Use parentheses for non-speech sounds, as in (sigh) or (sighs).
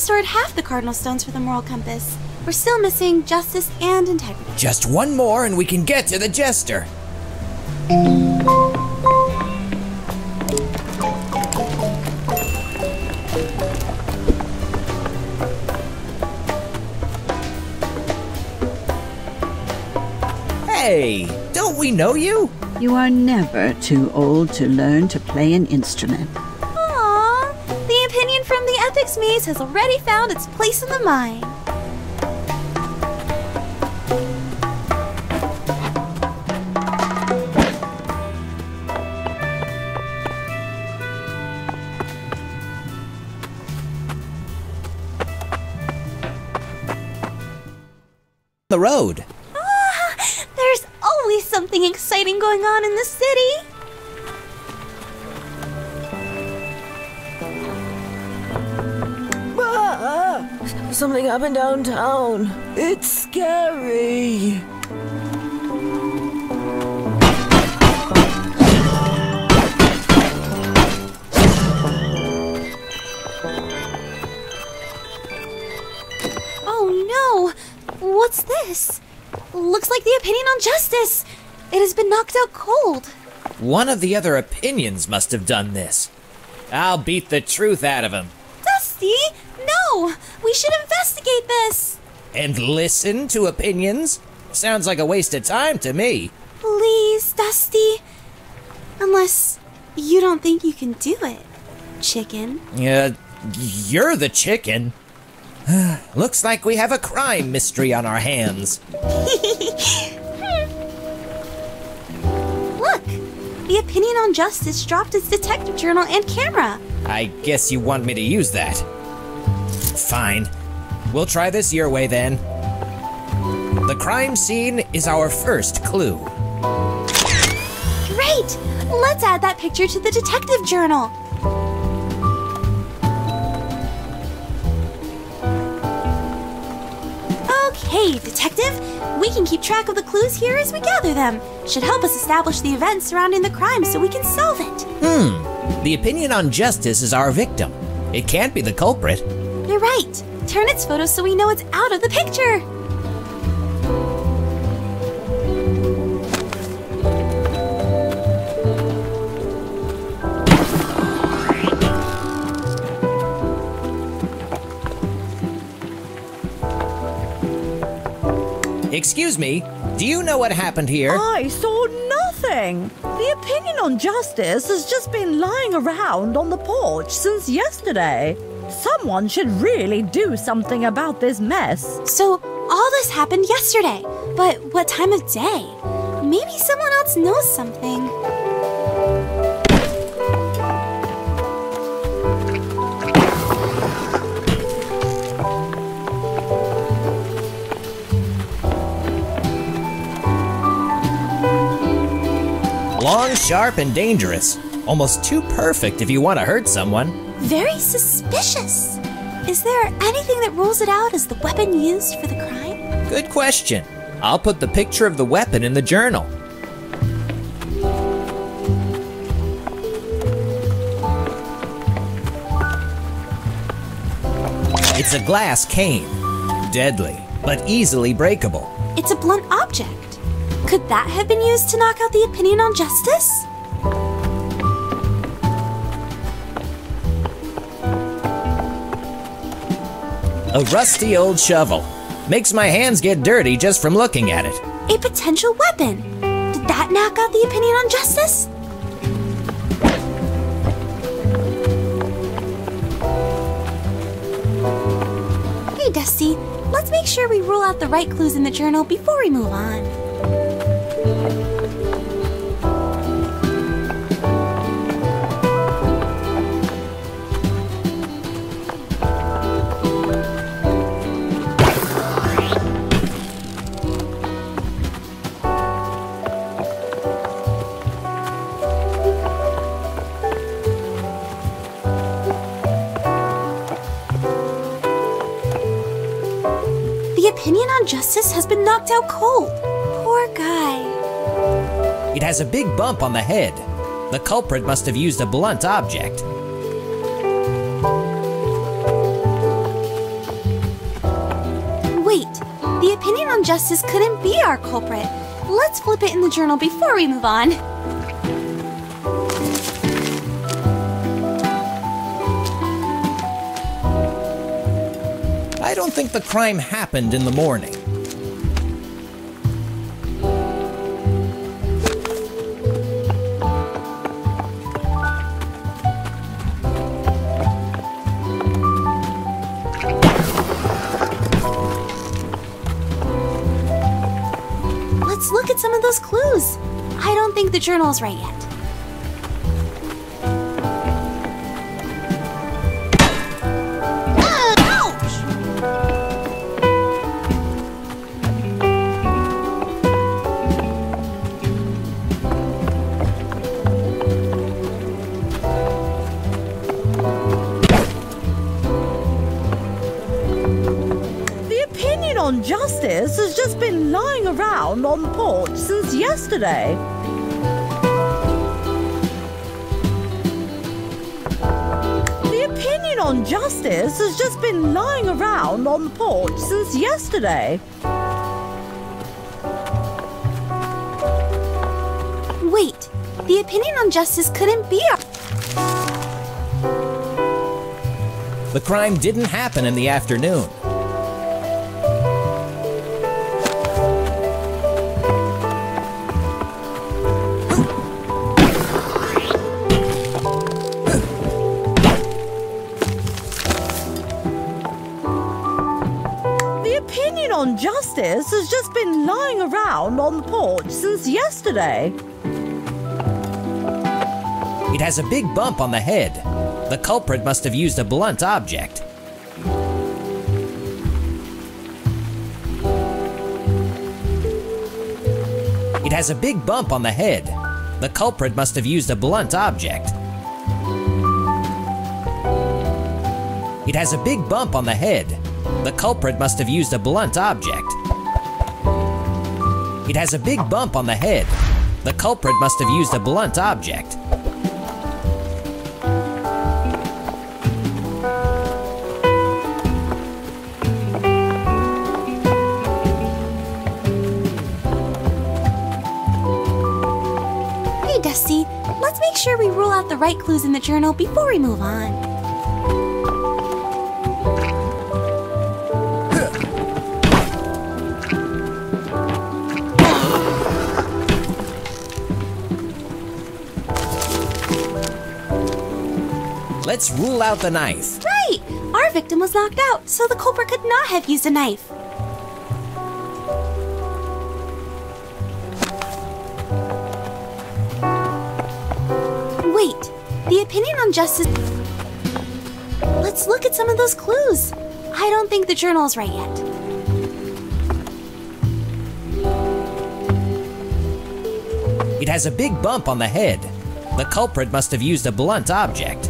restored half the cardinal stones for the moral compass. We're still missing justice and integrity. Just one more and we can get to the jester. Hey, don't we know you? You are never too old to learn to play an instrument. The ethics maze has already found its place in the mind. The road. Ah, there's always something exciting going on in the city. Something happened downtown. It's scary. Oh no! What's this? Looks like the opinion on justice. It has been knocked out cold. One of the other opinions must have done this. I'll beat the truth out of him. Dusty, no! We should investigate this. And listen to opinions? Sounds like a waste of time to me. Please, Dusty. Unless you don't think you can do it, chicken. Uh, you're the chicken. (sighs) Looks like we have a crime mystery on our hands. (laughs) Look, the opinion on justice dropped its detective journal and camera. I guess you want me to use that. Fine. We'll try this your way then. The crime scene is our first clue. Great! Let's add that picture to the detective journal. Okay, detective. We can keep track of the clues here as we gather them. Should help us establish the events surrounding the crime so we can solve it. Hmm. The opinion on justice is our victim. It can't be the culprit. You're right. Turn its photo so we know it's out of the picture. Excuse me, do you know what happened here? I saw nothing. The opinion on justice has just been lying around on the porch since yesterday. Someone should really do something about this mess. So, all this happened yesterday. But what time of day? Maybe someone else knows something. Long, sharp, and dangerous. Almost too perfect if you want to hurt someone. Very suspicious. Is there anything that rules it out as the weapon used for the crime? Good question. I'll put the picture of the weapon in the journal. It's a glass cane. Deadly, but easily breakable. It's a blunt object. Could that have been used to knock out the opinion on justice? A rusty old shovel. Makes my hands get dirty just from looking at it. A potential weapon. Did that knock out the opinion on justice? Hey, Dusty, let's make sure we rule out the right clues in the journal before we move on. opinion on justice has been knocked out cold. Poor guy. It has a big bump on the head. The culprit must have used a blunt object. Wait, the opinion on justice couldn't be our culprit. Let's flip it in the journal before we move on. I don't think the crime happened in the morning. Let's look at some of those clues. I don't think the journal's right yet. Around on the porch since yesterday. The opinion on justice has just been lying around on the porch since yesterday. Wait, the opinion on justice couldn't be our. The crime didn't happen in the afternoon. Justice has just been lying around on the porch since yesterday. It has a big bump on the head. The culprit must have used a blunt object. It has a big bump on the head. The culprit must have used a blunt object. It has a big bump on the head. The culprit must have used a blunt object. It has a big bump on the head. The culprit must have used a blunt object. Hey, Dusty, let's make sure we rule out the right clues in the journal before we move on. Let's rule out the knife. Right! Our victim was knocked out, so the culprit could not have used a knife. Wait, the opinion on justice. Let's look at some of those clues. I don't think the journal's right yet. It has a big bump on the head. The culprit must have used a blunt object.